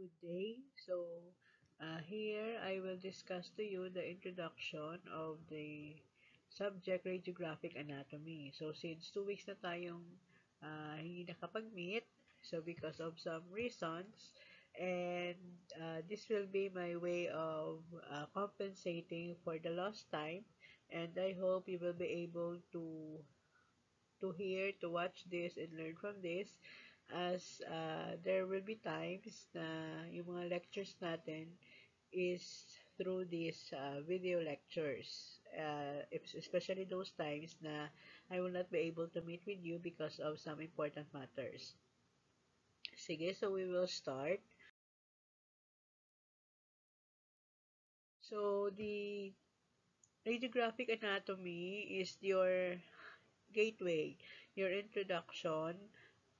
Good day. So, uh, here I will discuss to you the introduction of the subject radiographic anatomy. So, since two weeks na tayong uh, hindi nakapag-meet, so because of some reasons, and uh, this will be my way of uh, compensating for the lost time, and I hope you will be able to to hear, to watch this, and learn from this as uh, there will be times na yung mga lectures natin is through these uh, video lectures. Uh, especially those times na I will not be able to meet with you because of some important matters. Sige, so we will start. So, the radiographic anatomy is your gateway, your introduction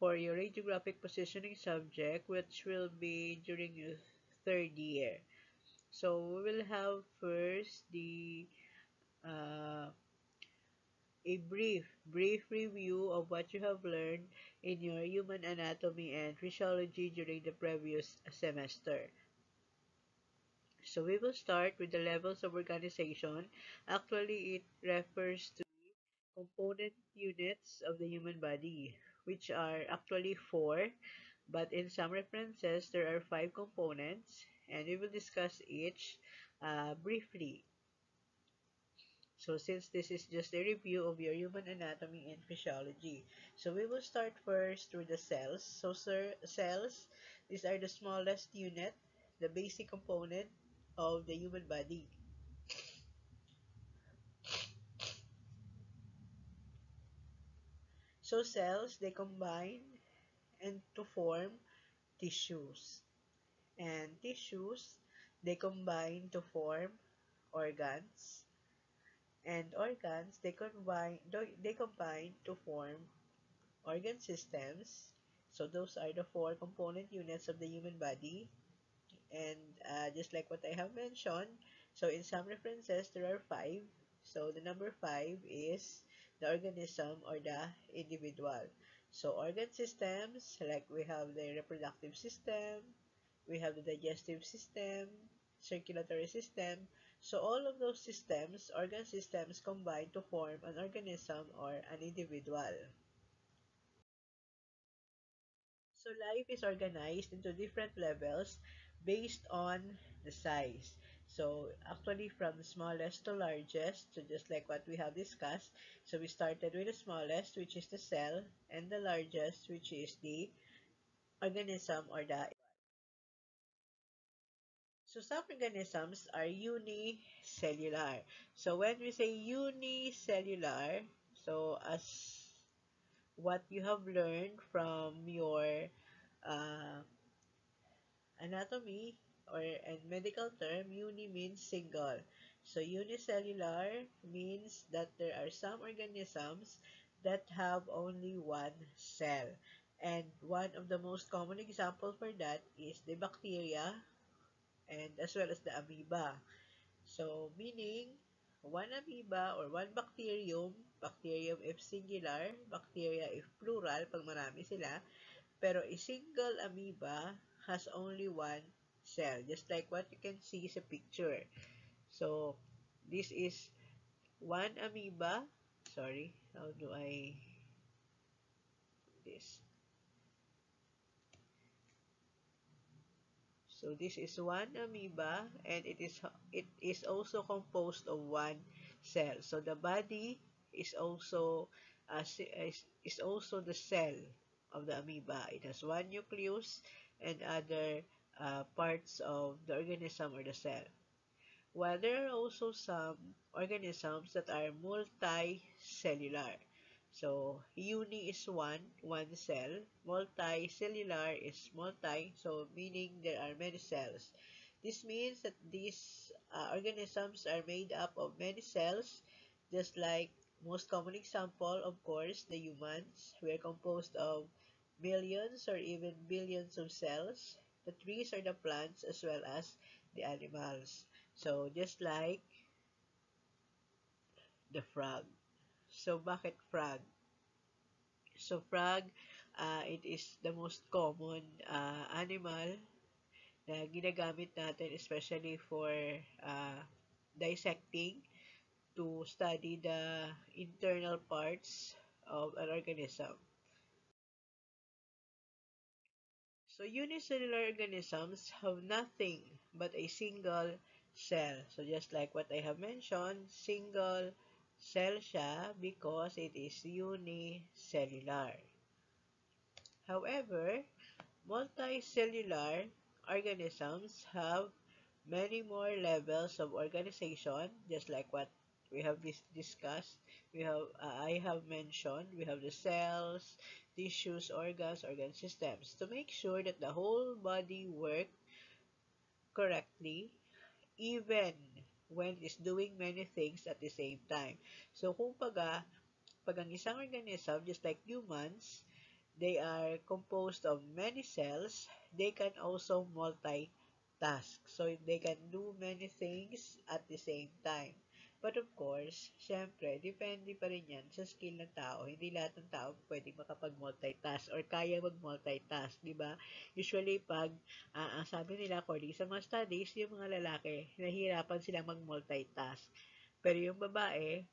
for your radiographic positioning subject, which will be during your third year. So we will have first the uh, a brief, brief review of what you have learned in your human anatomy and physiology during the previous semester. So we will start with the levels of organization. Actually, it refers to component units of the human body, which are actually four, but in some references, there are five components, and we will discuss each uh, briefly. So since this is just a review of your human anatomy and physiology, so we will start first with the cells. So sir, cells, these are the smallest unit, the basic component of the human body. So cells, they combine and to form tissues. And tissues, they combine to form organs. And organs, they combine, they combine to form organ systems. So those are the four component units of the human body. And uh, just like what I have mentioned, so in some references, there are five. So the number five is the organism or the individual. So organ systems, like we have the reproductive system, we have the digestive system, circulatory system. So all of those systems, organ systems combine to form an organism or an individual. So life is organized into different levels based on the size. So actually from the smallest to largest, so just like what we have discussed, so we started with the smallest, which is the cell, and the largest, which is the organism or the So some organisms are unicellular. So when we say unicellular, so as what you have learned from your uh, anatomy or and medical term, uni means single. So unicellular means that there are some organisms that have only one cell. And one of the most common example for that is the bacteria and as well as the amoeba. So meaning one amoeba or one bacterium, bacterium if singular, bacteria if plural pag marami sila, pero a single amoeba has only one cell, just like what you can see sa picture. So, this is one amoeba. Sorry, how do I this? So, this is one amoeba and it is it is also composed of one cell. So, the body is also uh, is, is also the cell of the amoeba. It has one nucleus and other uh, parts of the organism or the cell. While there are also some organisms that are multicellular. So, uni is one, one cell. Multicellular is multi, so meaning there are many cells. This means that these uh, organisms are made up of many cells, just like most common example, of course, the humans. We are composed of millions or even billions of cells. The trees are the plants as well as the animals. So, just like the frog. So, bakit frog? So, frog, uh, it is the most common uh, animal na ginagamit natin especially for uh, dissecting to study the internal parts of an organism. So unicellular organisms have nothing but a single cell. So just like what I have mentioned, single cell siya because it is unicellular. However, multicellular organisms have many more levels of organization, just like what we have dis discussed. We have, uh, I have mentioned, we have the cells, tissues, organs, organ systems to make sure that the whole body work correctly, even when it's doing many things at the same time. So, kung paga, pag ang isang organism, just like humans, they are composed of many cells, they can also multitask. So, they can do many things at the same time. But of course, syempre, depende pa rin yan sa skill ng tao. Hindi lahat ng tao pwedeng makapag-multitask or kaya mag-multitask, di ba? Usually, pag, uh, ang sabi nila, according sa mga studies, yung mga lalaki, nahihirapan silang mag-multitask. Pero yung babae,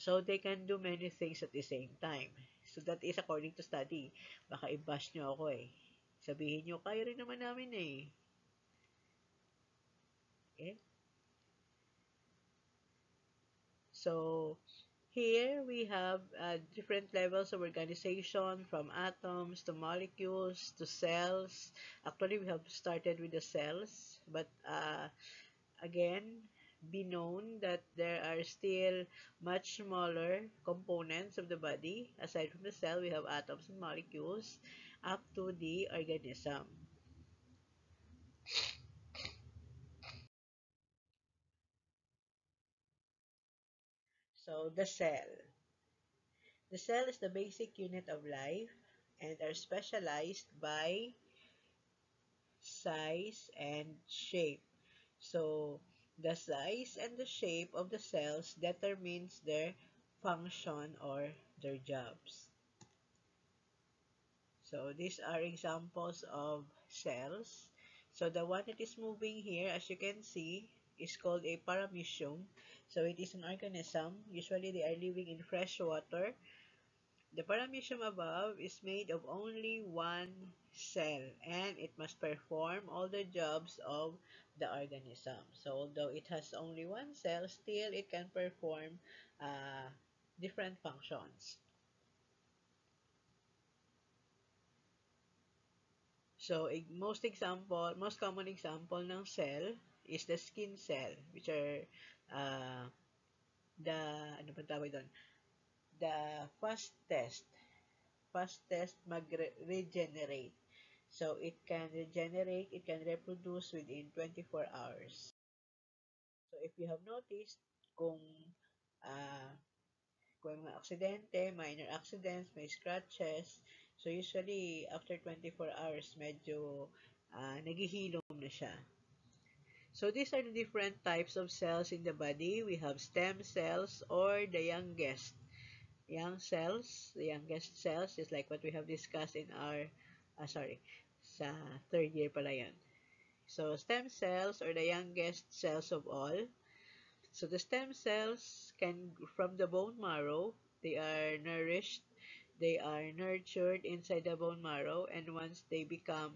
so they can do many things at the same time. So that is according to study. Baka i-bash nyo ako eh. Sabihin nyo, kaya rin naman namin eh. Okay? So here we have uh, different levels of organization from atoms to molecules to cells. Actually, we have started with the cells, but uh, again, be known that there are still much smaller components of the body. Aside from the cell, we have atoms and molecules up to the organism. So, the cell. The cell is the basic unit of life and are specialized by size and shape. So, the size and the shape of the cells determines their function or their jobs. So, these are examples of cells. So, the one that is moving here, as you can see, is called a paramecium so it is an organism. Usually they are living in fresh water. The paramecium above is made of only one cell and it must perform all the jobs of the organism. So although it has only one cell, still it can perform uh, different functions. So, most example, most common example ng cell is the skin cell, which are uh, the, ano ba tawag doon? The fastest, fastest mag-regenerate. So, it can regenerate, it can reproduce within 24 hours. So, if you have noticed, kung uh, kung mga aksidente, minor accidents, may scratches, so usually, after 24 hours, medyo uh, naghihilom na siya. So these are the different types of cells in the body. We have stem cells or the youngest. Young cells, the youngest cells, just like what we have discussed in our, uh, sorry, sa third year pala yan. So stem cells are the youngest cells of all. So the stem cells can, from the bone marrow, they are nourished, they are nurtured inside the bone marrow, and once they become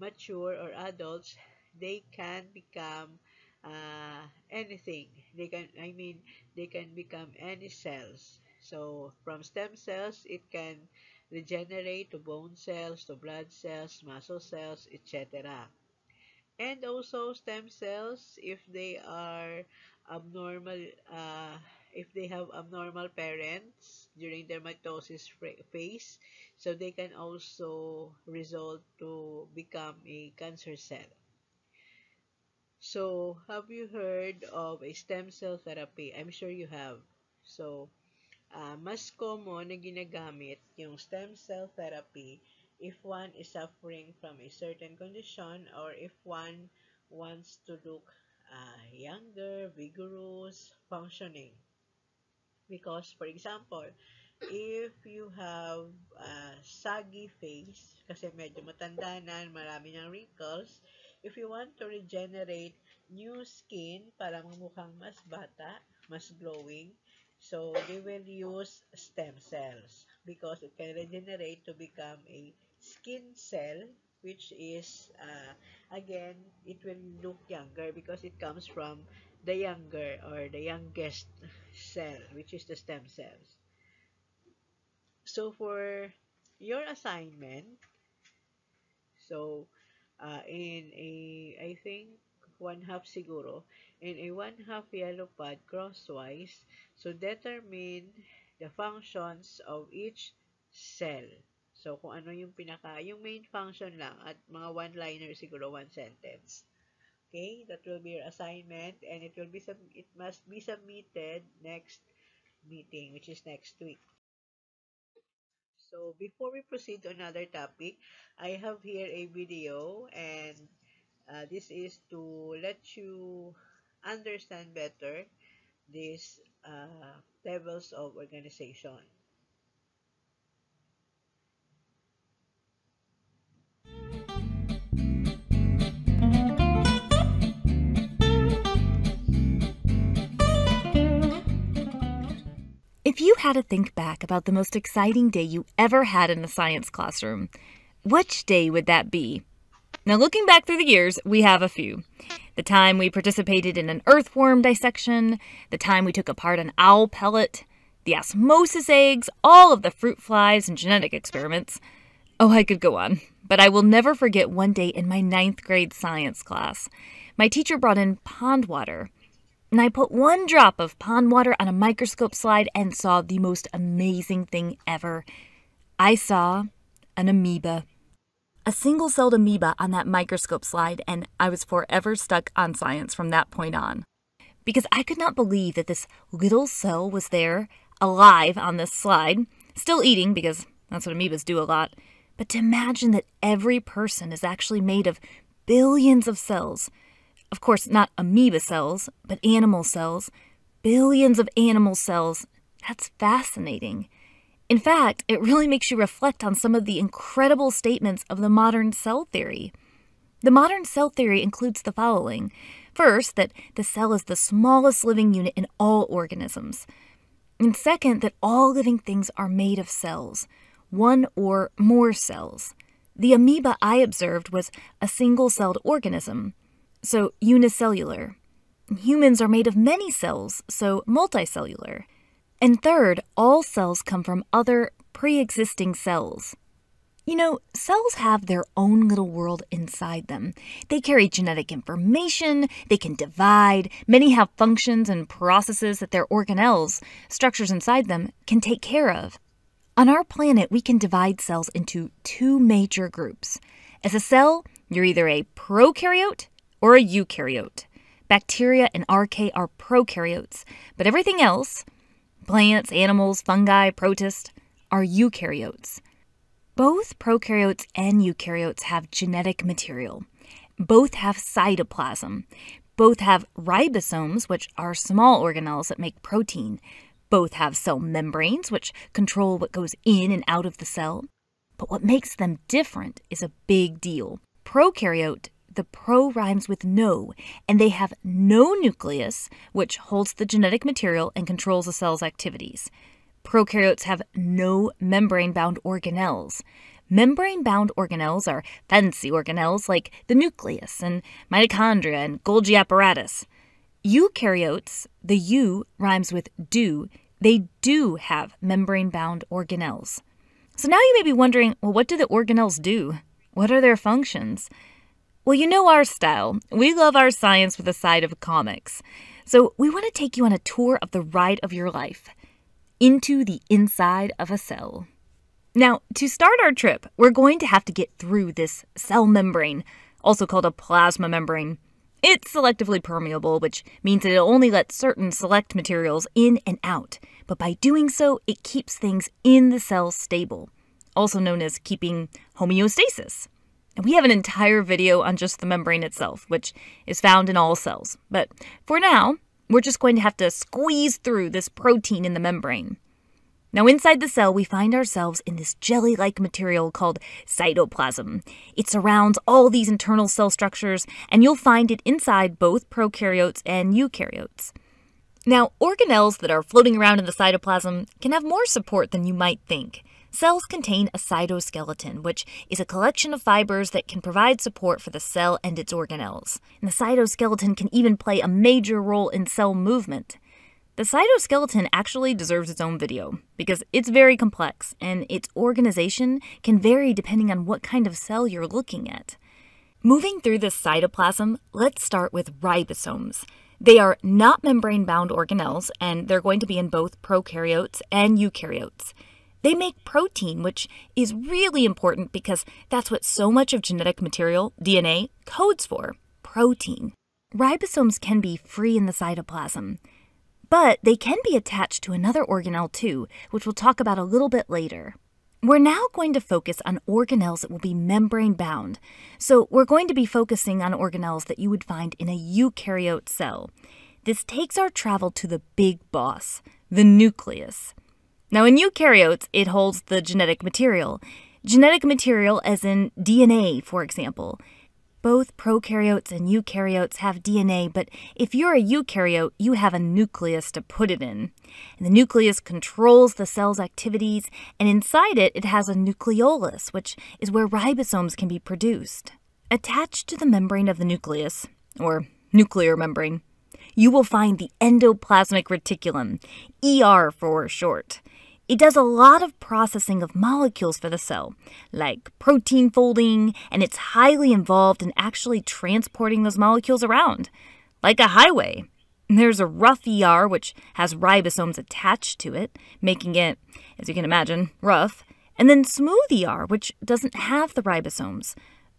mature or adults, they can become uh, anything. They can, I mean, they can become any cells. So from stem cells, it can regenerate to bone cells, to blood cells, muscle cells, etc. And also stem cells, if they are abnormal, uh, if they have abnormal parents during their mitosis phase, so they can also result to become a cancer cell. So, have you heard of a stem cell therapy? I'm sure you have. So, uh, mas common na ginagamit yung stem cell therapy if one is suffering from a certain condition or if one wants to look uh, younger, vigorous, functioning. Because, for example, if you have a saggy face, kasi medyo matanda na, marami ng wrinkles, if you want to regenerate new skin para mamukhang mas bata, mas glowing, so they will use stem cells because it can regenerate to become a skin cell which is uh, again it will look younger because it comes from the younger or the youngest cell which is the stem cells. So for your assignment so uh, in a I think one half siguro in a one half yellow pad crosswise so determine the functions of each cell So, kung ano yung pinaka, yung main function lang at mga one-liner siguro, one sentence. Okay? That will be your assignment and it will be, it must be submitted next meeting, which is next week. So, before we proceed to another topic, I have here a video and uh, this is to let you understand better these uh, levels of organization. If you had to think back about the most exciting day you ever had in a science classroom, which day would that be? Now, looking back through the years, we have a few. The time we participated in an earthworm dissection, the time we took apart an owl pellet, the osmosis eggs, all of the fruit flies and genetic experiments. Oh, I could go on, but I will never forget one day in my ninth grade science class. My teacher brought in pond water and I put one drop of pond water on a microscope slide and saw the most amazing thing ever. I saw an amoeba. A single celled amoeba on that microscope slide, and I was forever stuck on science from that point on. Because I could not believe that this little cell was there, alive on this slide, still eating, because that's what amoebas do a lot. But to imagine that every person is actually made of billions of cells of course, not amoeba cells, but animal cells. Billions of animal cells. That's fascinating. In fact, it really makes you reflect on some of the incredible statements of the modern cell theory. The modern cell theory includes the following first, that the cell is the smallest living unit in all organisms. And second, that all living things are made of cells, one or more cells. The amoeba I observed was a single celled organism so unicellular. Humans are made of many cells, so multicellular. And third, all cells come from other pre existing cells. You know, cells have their own little world inside them. They carry genetic information, they can divide, many have functions and processes that their organelles, structures inside them, can take care of. On our planet, we can divide cells into two major groups. As a cell, you're either a prokaryote or a eukaryote. Bacteria and archaea are prokaryotes, but everything else, plants, animals, fungi, protists, are eukaryotes. Both prokaryotes and eukaryotes have genetic material. Both have cytoplasm. Both have ribosomes, which are small organelles that make protein. Both have cell membranes, which control what goes in and out of the cell. But what makes them different is a big deal. Prokaryote the pro rhymes with no, and they have no nucleus, which holds the genetic material and controls the cell's activities. Prokaryotes have no membrane bound organelles. Membrane bound organelles are fancy organelles like the nucleus and mitochondria and Golgi apparatus. Eukaryotes, the U rhymes with do, they do have membrane bound organelles. So now you may be wondering well, what do the organelles do? What are their functions? Well, you know our style. We love our science with a side of comics. So we want to take you on a tour of the ride of your life into the inside of a cell. Now, to start our trip, we're going to have to get through this cell membrane, also called a plasma membrane. It's selectively permeable, which means that it only lets certain select materials in and out, but by doing so, it keeps things in the cell stable, also known as keeping homeostasis. And we have an entire video on just the membrane itself, which is found in all cells. But for now, we're just going to have to squeeze through this protein in the membrane. Now, inside the cell, we find ourselves in this jelly like material called cytoplasm. It surrounds all these internal cell structures, and you'll find it inside both prokaryotes and eukaryotes. Now, organelles that are floating around in the cytoplasm can have more support than you might think. Cells contain a cytoskeleton, which is a collection of fibers that can provide support for the cell and its organelles. And the cytoskeleton can even play a major role in cell movement. The cytoskeleton actually deserves its own video because it's very complex and its organization can vary depending on what kind of cell you're looking at. Moving through the cytoplasm, let's start with ribosomes. They are not membrane bound organelles and they're going to be in both prokaryotes and eukaryotes. They make protein, which is really important because that's what so much of genetic material, DNA, codes for protein. Ribosomes can be free in the cytoplasm. But they can be attached to another organelle too, which we'll talk about a little bit later. We're now going to focus on organelles that will be membrane bound. So we're going to be focusing on organelles that you would find in a eukaryote cell. This takes our travel to the big boss, the nucleus. Now, in eukaryotes, it holds the genetic material. Genetic material, as in DNA, for example. Both prokaryotes and eukaryotes have DNA, but if you're a eukaryote, you have a nucleus to put it in. And the nucleus controls the cell's activities, and inside it, it has a nucleolus, which is where ribosomes can be produced. Attached to the membrane of the nucleus, or nuclear membrane, you will find the endoplasmic reticulum, ER for short. It does a lot of processing of molecules for the cell, like protein folding, and it's highly involved in actually transporting those molecules around, like a highway. There's a rough ER, which has ribosomes attached to it, making it, as you can imagine, rough, and then smooth ER, which doesn't have the ribosomes.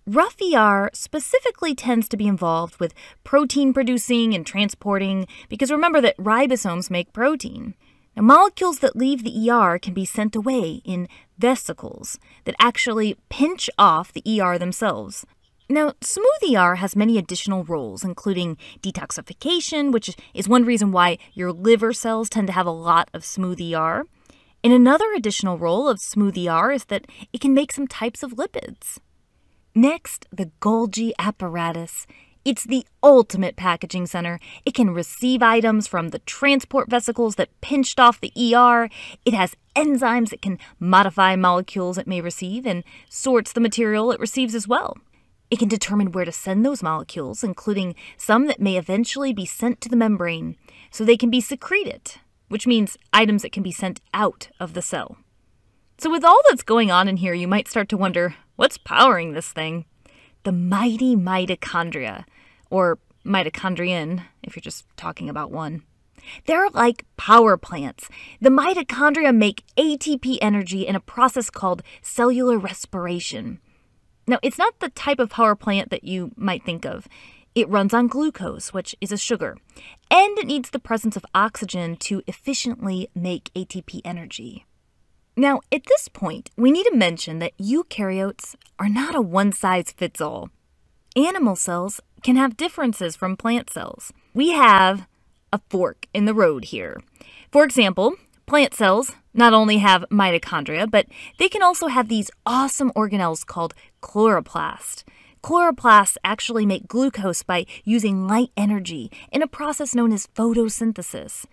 Rough ER specifically tends to be involved with protein producing and transporting because remember that ribosomes make protein. Now, molecules that leave the ER can be sent away in vesicles that actually pinch off the ER themselves. Now, smooth ER has many additional roles, including detoxification, which is one reason why your liver cells tend to have a lot of smooth ER. And another additional role of smooth ER is that it can make some types of lipids. Next, the Golgi apparatus it's the ultimate packaging center. It can receive items from the transport vesicles that pinched off the ER. It has enzymes that can modify molecules it may receive and sorts the material it receives as well. It can determine where to send those molecules, including some that may eventually be sent to the membrane so they can be secreted, which means items that can be sent out of the cell. So, with all that's going on in here, you might start to wonder what's powering this thing? The mighty mitochondria or mitochondrion, if you're just talking about one. They're like power plants. The mitochondria make ATP energy in a process called cellular respiration. Now, it's not the type of power plant that you might think of. It runs on glucose, which is a sugar, and it needs the presence of oxygen to efficiently make ATP energy. Now, at this point, we need to mention that eukaryotes are not a one size fits all. Animal cells can have differences from plant cells. We have a fork in the road here. For example, plant cells not only have mitochondria, but they can also have these awesome organelles called chloroplast. Chloroplasts actually make glucose by using light energy in a process known as photosynthesis.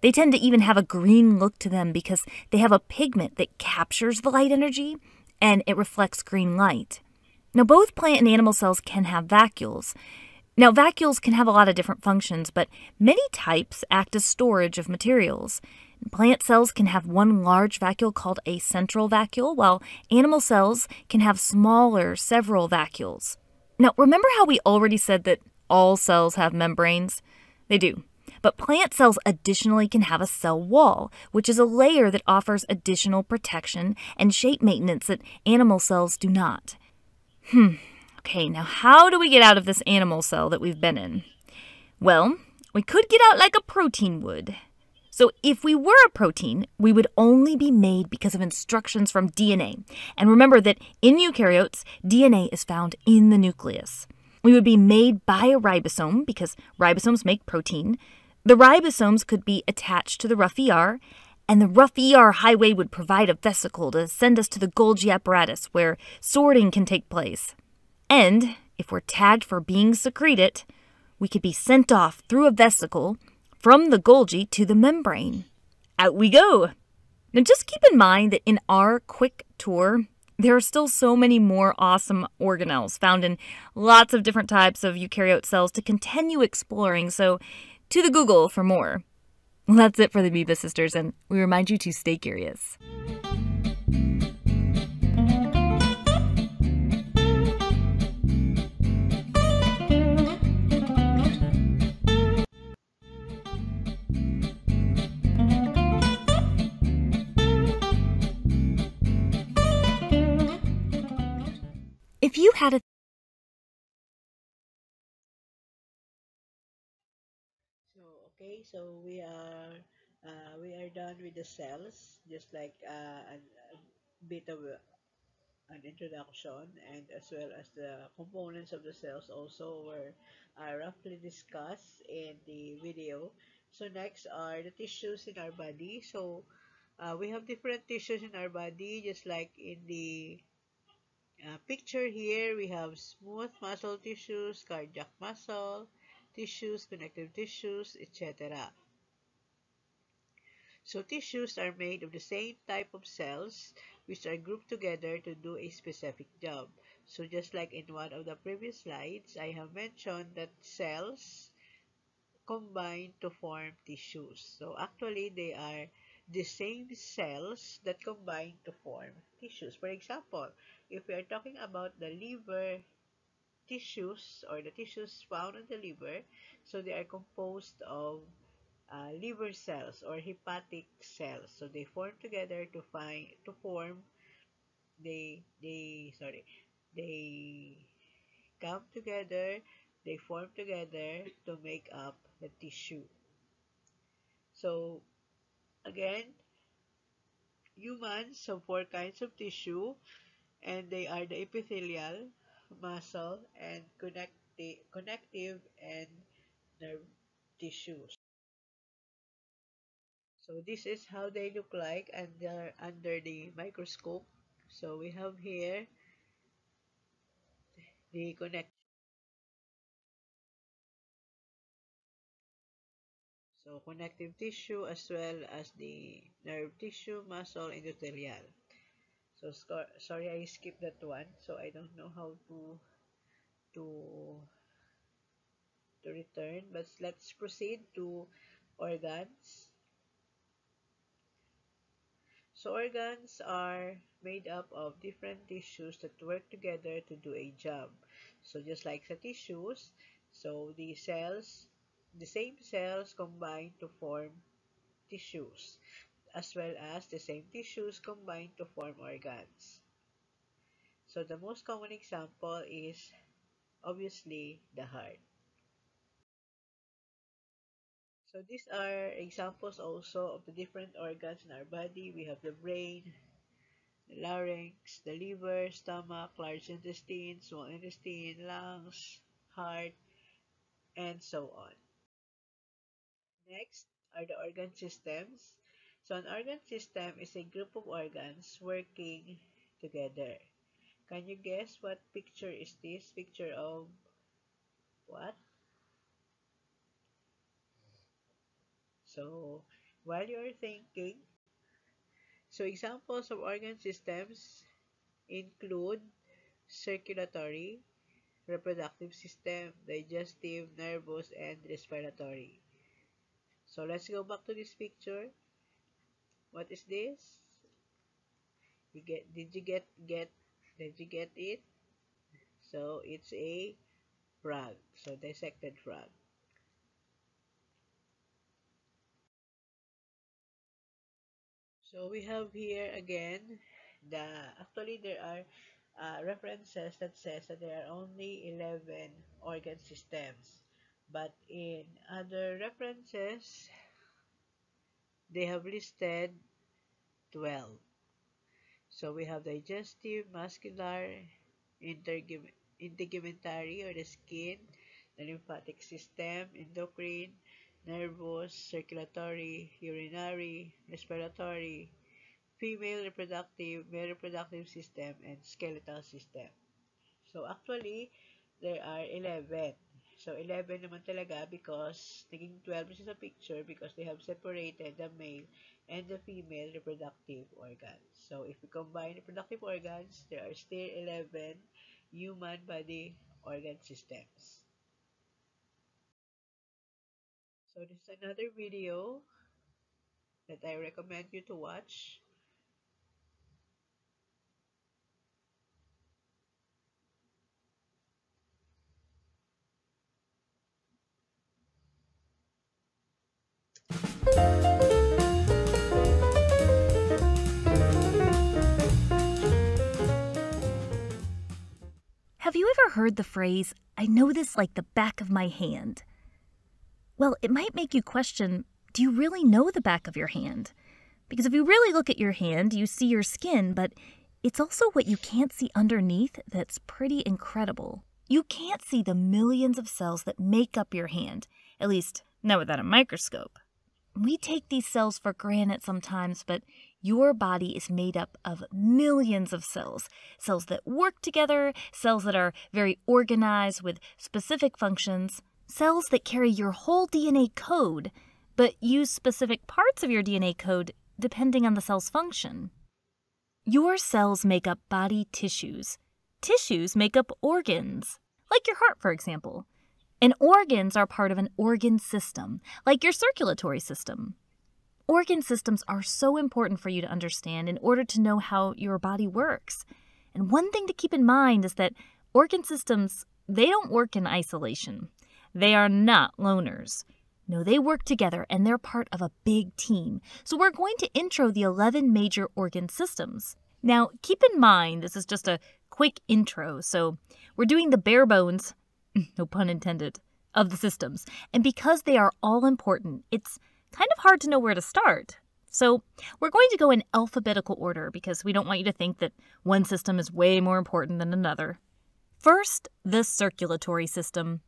They tend to even have a green look to them because they have a pigment that captures the light energy and it reflects green light. Now, both plant and animal cells can have vacuoles. Now, vacuoles can have a lot of different functions, but many types act as storage of materials. Plant cells can have one large vacuole called a central vacuole, while animal cells can have smaller, several vacuoles. Now, remember how we already said that all cells have membranes? They do. But plant cells additionally can have a cell wall, which is a layer that offers additional protection and shape maintenance that animal cells do not. Hmm. Okay, now how do we get out of this animal cell that we've been in? Well, we could get out like a protein would. So, if we were a protein, we would only be made because of instructions from DNA. And remember that in eukaryotes, DNA is found in the nucleus. We would be made by a ribosome because ribosomes make protein. The ribosomes could be attached to the rough ER, and the rough ER highway would provide a vesicle to send us to the Golgi apparatus where sorting can take place. And if we're tagged for being secreted, we could be sent off through a vesicle from the Golgi to the membrane. Out we go! Now just keep in mind that in our quick tour, there are still so many more awesome organelles found in lots of different types of eukaryote cells to continue exploring, so to the Google for more. Well, that's it for the Amoeba Sisters, and we remind you to stay curious. If you had a so we are uh, we are done with the cells, just like uh, a, bit of a- an introduction, and as well as the components of the cells also were uh, roughly discussed in the video. So next are the tissues in our body. So uh, we have different tissues in our body, just like in the uh, picture here, we have smooth muscle tissues, cardiac muscle tissues, connective tissues, etc. So tissues are made of the same type of cells which are grouped together to do a specific job. So just like in one of the previous slides, I have mentioned that cells combine to form tissues. So actually they are the same cells that combine to form tissues. For example, if we are talking about the liver tissues or the tissues found in the liver, so they are composed of uh, liver cells or hepatic cells. So they form together to find to form they they sorry they come together they form together to make up the tissue. So again, humans have four kinds of tissue and they are the epithelial, muscle, and connecti- connective and nerve tissues. So this is how they look like under under the microscope. So we have here the connect so connective tissue as well as the nerve tissue, muscle, endothelial. So sorry I skipped that one. So I don't know how to to to return. But let's proceed to organs. So organs are made up of different tissues that work together to do a job. So just like the tissues, so the cells, the same cells combine to form tissues, as well as the same tissues combined to form organs. So the most common example is obviously the heart. So these are examples also of the different organs in our body. We have the brain, the larynx, the liver, stomach, large intestine, small intestine, lungs, heart, and so on. Next are the organ systems. So an organ system is a group of organs working together. Can you guess what picture is this? Picture of what? So while you're thinking, so examples of organ systems include circulatory, reproductive system, digestive, nervous, and respiratory. So let's go back to this picture. What is this? You get did you get get did you get it? So it's a frog. So dissected frog. So we have here again the actually there are uh, references that says that there are only 11 organ systems but in other references they have listed 12 so we have digestive muscular integumentary or the skin the lymphatic system endocrine nervous, circulatory, urinary, respiratory, female reproductive, male reproductive system, and skeletal system. So, actually, there are 11. So, 11 naman talaga because naging 12 is a picture because they have separated the male and the female reproductive organs. So, if we combine reproductive organs, there are still 11 human body organ systems. So, this is another video that I recommend you to watch. Have you ever heard the phrase, I know this like the back of my hand? Well, it might make you question do you really know the back of your hand? Because if you really look at your hand, you see your skin, but it's also what you can't see underneath that's pretty incredible. You can't see the millions of cells that make up your hand, at least not without a microscope. We take these cells for granted sometimes, but your body is made up of millions of cells. Cells that work together, cells that are very organized with specific functions, cells that carry your whole DNA code, but use specific parts of your DNA code depending on the cell's function. Your cells make up body tissues. Tissues make up organs, like your heart, for example. And organs are part of an organ system, like your circulatory system. Organ systems are so important for you to understand in order to know how your body works. And one thing to keep in mind is that organ systems, they don't work in isolation. They are not loners. No, they work together and they're part of a big team. So we're going to intro the 11 major organ systems. Now, keep in mind, this is just a quick intro, so we're doing the bare bones, no pun intended, of the systems. And because they are all important, it's kind of hard to know where to start. So, we're going to go in alphabetical order because we don't want you to think that one system is way more important than another. First, the circulatory system.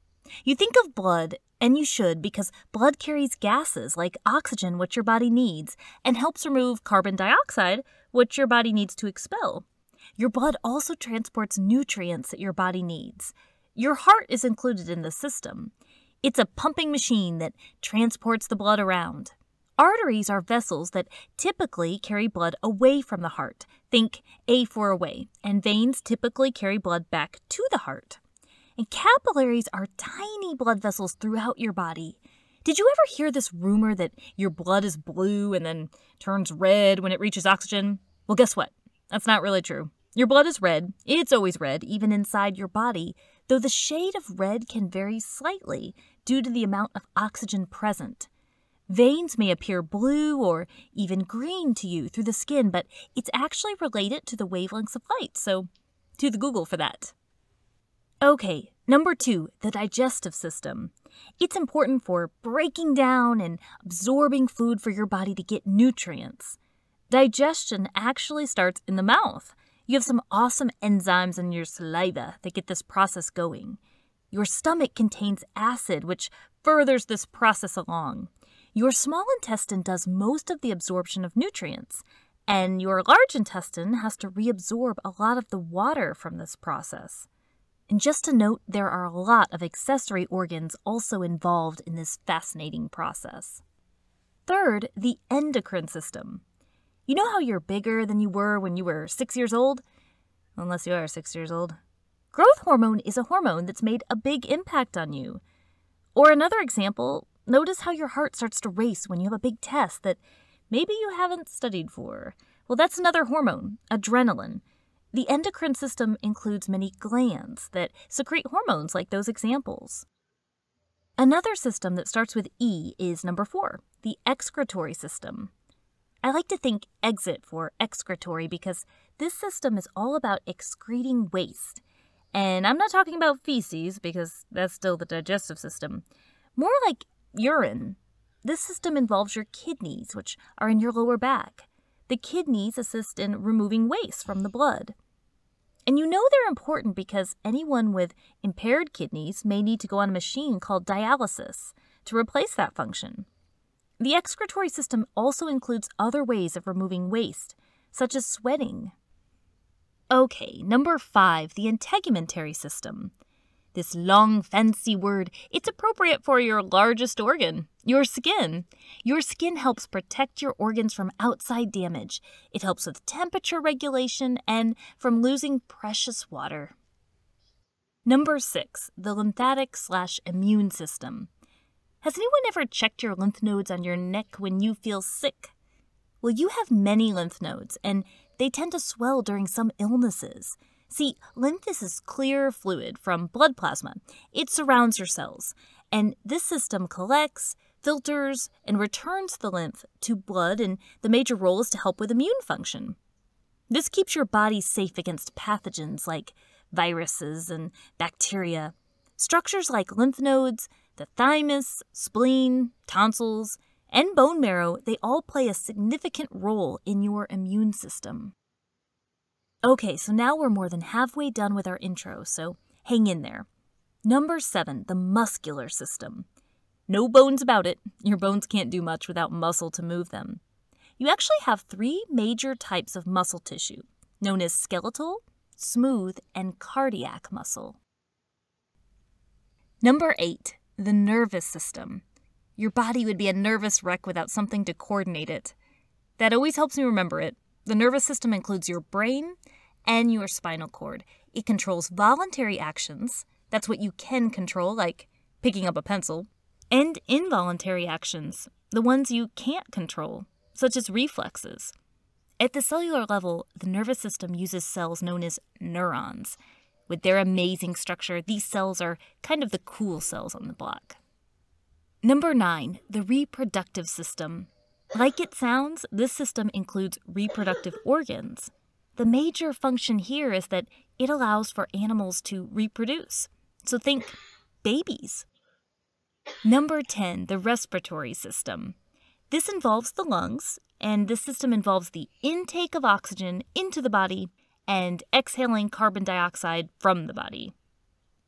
You think of blood, and you should because blood carries gases like oxygen, which your body needs, and helps remove carbon dioxide, which your body needs to expel. Your blood also transports nutrients that your body needs. Your heart is included in the system. It's a pumping machine that transports the blood around. Arteries are vessels that typically carry blood away from the heart. Think A for away. And veins typically carry blood back to the heart. And capillaries are tiny blood vessels throughout your body. Did you ever hear this rumor that your blood is blue and then turns red when it reaches oxygen? Well, guess what? That's not really true. Your blood is red. It's always red, even inside your body, though the shade of red can vary slightly due to the amount of oxygen present. Veins may appear blue or even green to you through the skin, but it's actually related to the wavelengths of light, so to the Google for that. Okay, number two, the digestive system. It's important for breaking down and absorbing food for your body to get nutrients. Digestion actually starts in the mouth. You have some awesome enzymes in your saliva that get this process going. Your stomach contains acid, which furthers this process along. Your small intestine does most of the absorption of nutrients, and your large intestine has to reabsorb a lot of the water from this process. And just to note, there are a lot of accessory organs also involved in this fascinating process. Third, the endocrine system. You know how you're bigger than you were when you were six years old? Unless you are six years old. Growth hormone is a hormone that's made a big impact on you. Or another example, notice how your heart starts to race when you have a big test that maybe you haven't studied for. Well, that's another hormone, adrenaline. The endocrine system includes many glands that secrete hormones like those examples. Another system that starts with E is number four, the excretory system. I like to think exit for excretory because this system is all about excreting waste and I'm not talking about feces because that's still the digestive system. More like urine. This system involves your kidneys, which are in your lower back. The kidneys assist in removing waste from the blood. And you know they're important because anyone with impaired kidneys may need to go on a machine called dialysis. to replace that function. The excretory system also includes other ways of removing waste, such as sweating. Okay, number five, the integumentary system. This long, fancy word, it's appropriate for your largest organ, your skin. Your skin helps protect your organs from outside damage. It helps with temperature regulation and from losing precious water. Number six, the lymphatic slash immune system. Has anyone ever checked your lymph nodes on your neck when you feel sick? Well, you have many lymph nodes, and they tend to swell during some illnesses. See, lymph is this clear fluid from blood plasma. It surrounds your cells, and this system collects, filters, and returns the lymph to blood, and the major role is to help with immune function. This keeps your body safe against pathogens like viruses and bacteria. Structures like lymph nodes, the thymus, spleen, tonsils, and bone marrow, they all play a significant role in your immune system. Okay, so now we're more than halfway done with our intro, so hang in there. Number seven, the muscular system. No bones about it. Your bones can't do much without muscle to move them. You actually have three major types of muscle tissue, known as skeletal, smooth, and cardiac muscle. Number eight, the nervous system. Your body would be a nervous wreck without something to coordinate it. That always helps me remember it. The nervous system includes your brain and your spinal cord. It controls voluntary actions, that's what you can control, like picking up a pencil, and involuntary actions, the ones you can't control, such as reflexes. At the cellular level, the nervous system uses cells known as neurons. With their amazing structure, these cells are kind of the cool cells on the block. Number 9, the reproductive system. Like it sounds, this system includes reproductive organs. The major function here is that it allows for animals to reproduce. So think babies. Number 10, the respiratory system. This involves the lungs, and this system involves the intake of oxygen into the body and exhaling carbon dioxide from the body.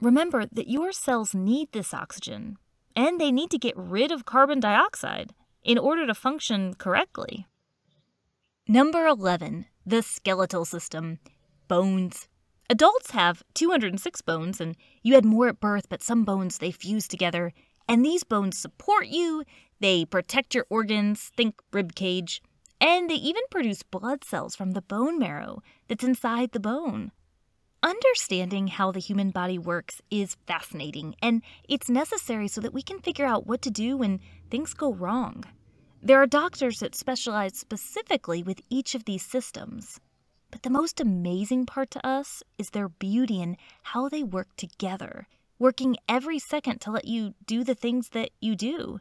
Remember that your cells need this oxygen, and they need to get rid of carbon dioxide in order to function correctly. Number 11, the skeletal system. Bones. Adults have 206 bones, and you had more at birth, but some bones they fuse together. And these bones support you, they protect your organs, think rib cage, and they even produce blood cells from the bone marrow that's inside the bone. Understanding how the human body works is fascinating, and it's necessary so that we can figure out what to do when things go wrong. There are doctors that specialize specifically with each of these systems. But the most amazing part to us is their beauty and how they work together, working every second to let you do the things that you do.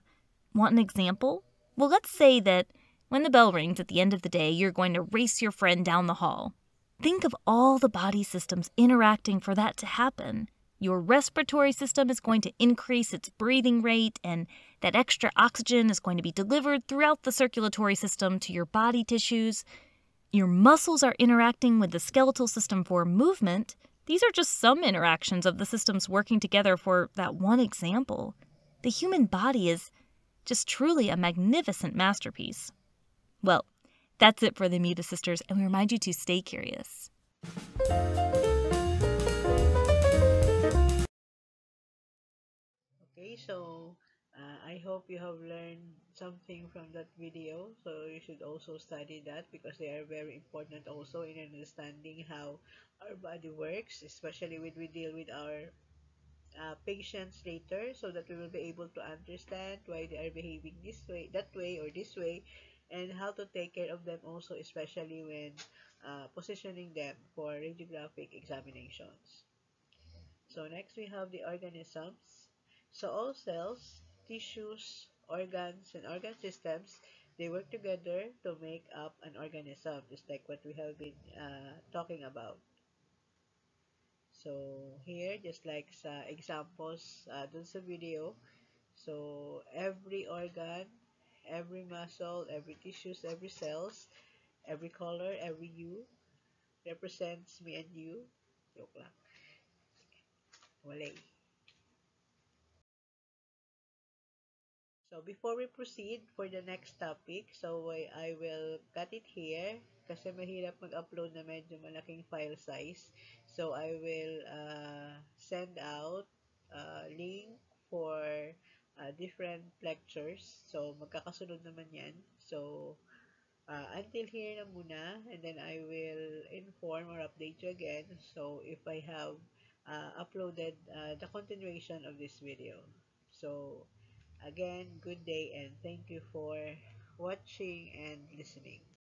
Want an example? Well, let's say that when the bell rings at the end of the day, you're going to race your friend down the hall. Think of all the body systems interacting for that to happen. Your respiratory system is going to increase its breathing rate, and that extra oxygen is going to be delivered throughout the circulatory system to your body tissues. Your muscles are interacting with the skeletal system for movement. These are just some interactions of the systems working together for that one example. The human body is just truly a magnificent masterpiece. Well, that's it for the Amoeba Sisters, and we remind you to stay curious. Okay, so uh, I hope you have learned something from that video. So you should also study that because they are very important also in understanding how our body works, especially when we deal with our uh, patients later so that we will be able to understand why they are behaving this way, that way, or this way, and how to take care of them also, especially when uh, positioning them for radiographic examinations. So next we have the organisms so all cells, tissues, organs, and organ systems, they work together to make up an organism, just like what we have been uh, talking about. So here, just like sa examples uh, dun sa video, so every organ, every muscle, every tissues, every cells, every color, every you represents me and you. Joke lang. Walay. So before we proceed for the next topic, so I, I will cut it here kasi mahirap mag-upload na medyo malaking file size. So I will uh, send out uh, link for uh, different lectures. So magkakasunod naman yan. So uh, until here na muna and then I will inform or update you again. So if I have uh, uploaded uh, the continuation of this video. So again, good day and thank you for watching and listening.